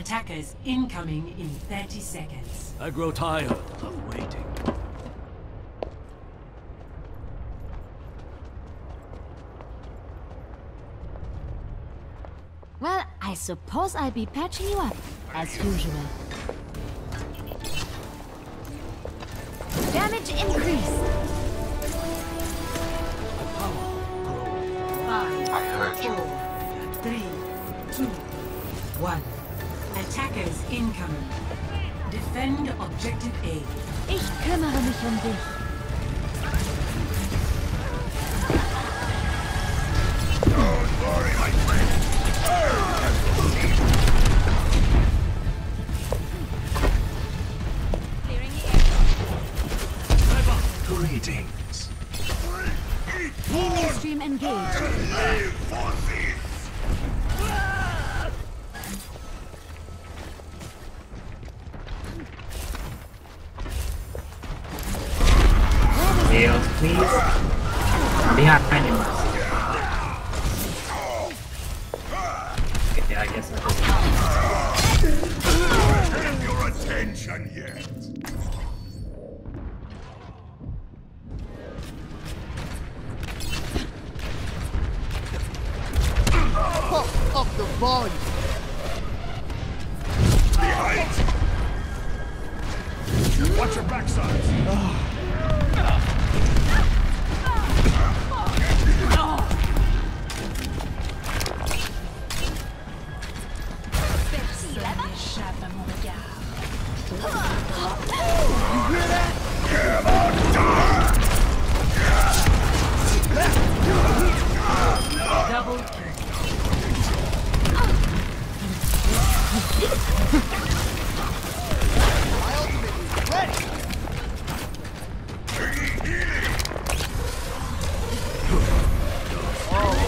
Attackers incoming in 30 seconds. I grow tired of waiting. Well, I suppose I'll be patching you up, as usual. Damage increase. Five, I heard you. four, three, two, one. Attackers incoming. Defend objective A. Ich kümmere mich um dich. Greetings. Healing stream engaged. Heals, please. Behind him. Okay, I guess I just... Your attention yet? Up the volume. Behind! Watch your backsides! Ah!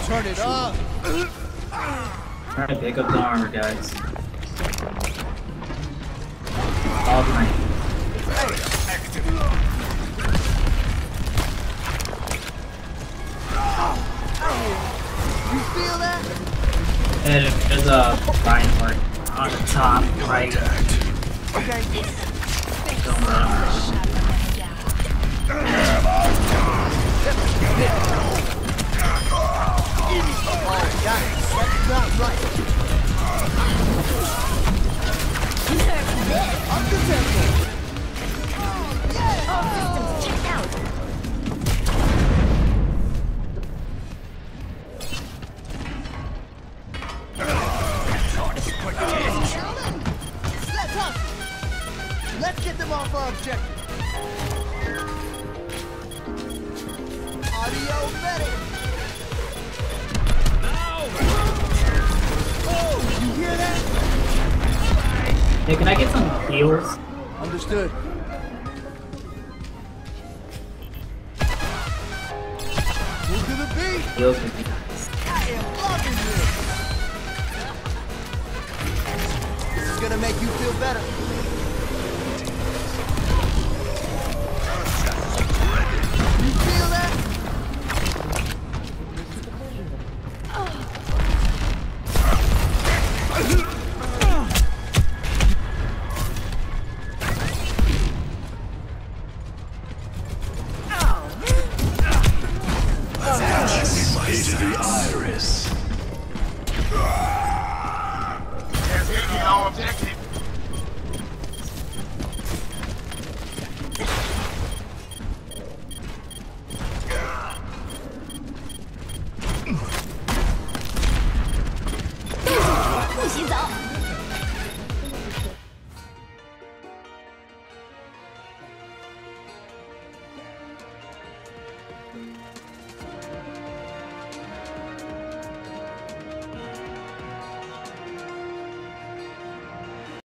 Turn it up. To pick up the armor, guys. All night. You feel that? And there's a Reinhardt on the top right. Okay. Somewhere. Oh, Let's hustle. Let's get them off our objective. Audio ready. Oh, you hear that? Hey, can I get some healers? Understood. Move to the beat. Heals make you feel better. You feel that? Iris. They're taking our objective!